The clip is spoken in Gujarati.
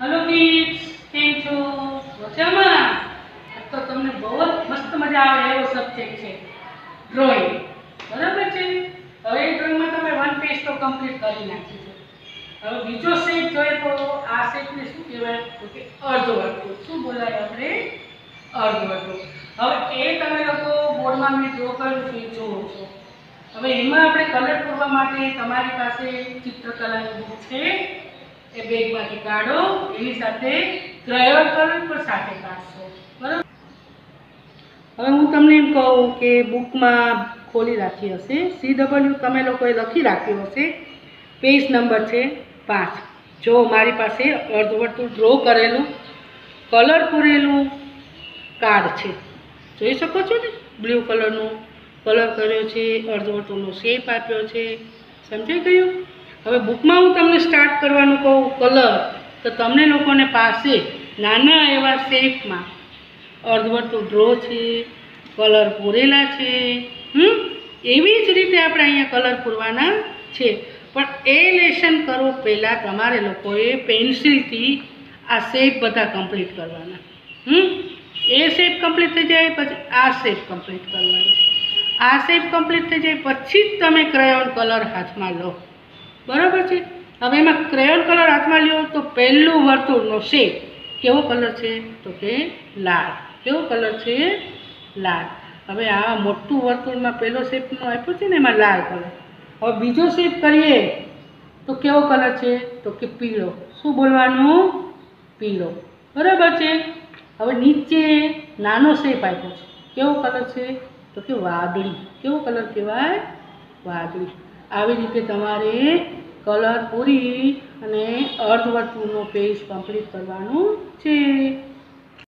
હલો કિડ્સ કેમ છો? મજામાં? આજ તો તમને બહુ જ મસ્ત મજા આવે એવો સબ્જેક્ટ છે. ડ્રોઈંગ બરાબર છે? હવે ડ્રોઈંગમાં તમે વન પેજ તો કમ્પ્લીટ કરી નાખ્યું છે. હવે બીજો સેટ જોઈએ તો આ સેટને શું કહેવાય? તો કે અર્ધવર્તુળ શું બોલાય આપણે? અર્ધવર્તુળ હવે એ તમે લોકો બોર્ડમાં મેં ડ્રો કર્યું છે જોવો છો. હવે એમાં આપણે કલર પૂરવા માટે તમારી પાસે ચિત્રકલાની બુક છે. એ બેગમાંથી કાઢો, એની સાથે ક્રયોકરણ પણ સાથે કાઢશો. બરાબર? હવે હું તમને એમ કહું કે બુકમાં ખોલી રાખી હશે. સી ડબલ્યુ તમે લોકોએ લખી રાખ્યું હશે. પેજ નંબર છે પાંચ. જો મારી પાસે અર્ધવર્તુળ ડ્રો કરેલું, કલર પૂરેલું કાર્ડ છે. જોઈ શકો છો ને? બ્લુ કલરનું કલર કર્યો છે, અર્ધવર્તુળનો શેપ આપ્યો છે. સમજાઈ ગયું? હવે બુકમાં હું તમને સ્ટાર્ટ કરવાનું કહું કલર તો તમને લોકોને પાસે નાના એવા શેપમાં અર્ધવર્તુળ ડ્રો છે કલર પૂરેલા છે, હમ? એવી જ રીતે આપણે અહીંયા કલર પૂરવાના છે. પણ એ લેશન કરો પહેલાં તમારે લોકોએ પેન્સિલથી આ શેપ બધા કમ્પ્લીટ કરવાના. હમ? એ શેપ કમ્પ્લીટ થઈ જાય પછી આ શેપ કમ્પ્લીટ કરવાનો. આ શેપ કમ્પ્લીટ થઈ જાય પછી જ તમે ક્રેયોન કલર હાથમાં લો. બરાબર છે? હવે એમાં ક્રેયોન કલર હાથમાં લ્યો તો પહેલું વર્તુળનો શેપ કેવો કલર છે? તો કે લાલ. કેવો કલર છે? લાલ. હવે આ મોટું વર્તુળમાં પહેલો શેપનો આપ્યો છે ને, એમાં લાલ કલર. હવે બીજો શેપ કરીએ તો કેવો કલર છે? તો કે પીળો. શું બોલવાનું? પીળો. બરાબર છે? હવે નીચે નાનો શેપ આપ્યો છે. કેવો કલર છે? તો કે વાદળી. કેવો કલર કહેવાય? વાદળી. આવી રીતે તમારે કલર પૂરી અને અર્ધવર્તુળનો પેજ કમ્પ્લીટ કરવાનું છે.